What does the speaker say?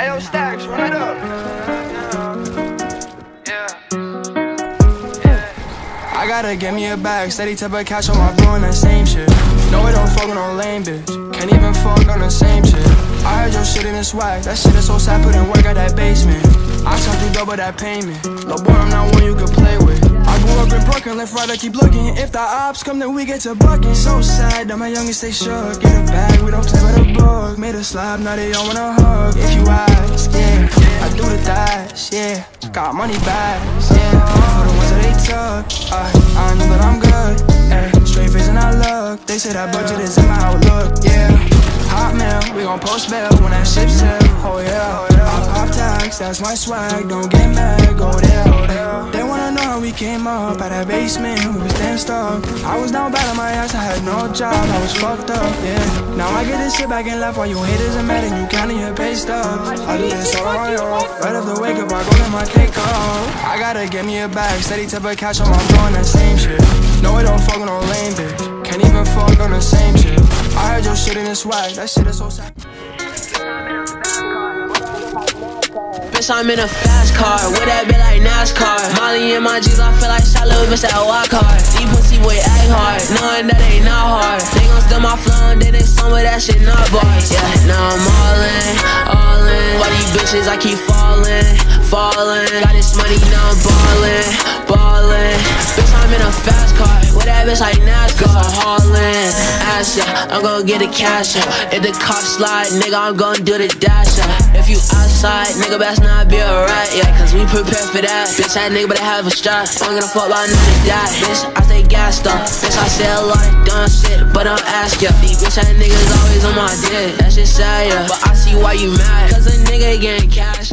Hey, yo, Stacks, run it up. I gotta get me a bag, steady type of cash on my bro and that same shit. No, I don't fuck with no lame bitch. Can't even fuck on the same shit. I heard your shit in the swag, that shit is so sad, put in work at that basement. I shot through double that payment. No boy, I'm not one you can play with. Grew left right, I keep looking. If the ops come, then we get to bucking. So sad that my youngest stay shook. Get a bag, we don't play with a book. Made a slab, now they all wanna hug. If you ask, yeah, I do the dash, yeah. Got money bags, yeah. For the ones that they took, I, I know that I'm good. Ay, straight face and I look. They say that budget is in my outlook, yeah. Hot mail, we gon' post bail when that ship sail. Oh yeah, I pop tags, that's my swag. Don't get mad, go there. Came up out that basement. We was damn stuck. I was down bad on my ass, I had no job, I was fucked up, yeah. Now I get to sit back and laugh while you haters are mad and you counting your pay stubs. I do this all on your. Right after wake up, I go get my cake off. I gotta get me a bag, steady type of cash on my phone, that same shit. No, I don't fuck with no lame bitch. Can't even fuck on the same shit. I heard your shit in the swag, that shit is so sad. Bitch, I'm in a fast car, with that bit like NASCAR. Molly in my jeans, I feel like shot bitch that walk hard. Deep pussy boy act hard, knowing that ain't not hard. They gon' steal my flow and then they some of that shit not bars. Yeah, now I'm all in, all in. Why these bitches I keep falling, falling. Got this money now I'm ballin'. Bitch like NASCAR. Ass yeah, I'm gon' get the cash yeah. If the cops slide, nigga, I'm gon' do the dash yeah. If you outside, nigga, best not be a rat, yeah. Cause we prepared for that. Bitch, that nigga better have a strap. I'm gonna fuck none of that. Bitch, I stay gassed up. Bitch, I say a lot of dumb shit, but I'm ask ya. These bitch, that niggas always on my dick. That's just sad, yeah. But I see why you mad. Cause a nigga getting cash.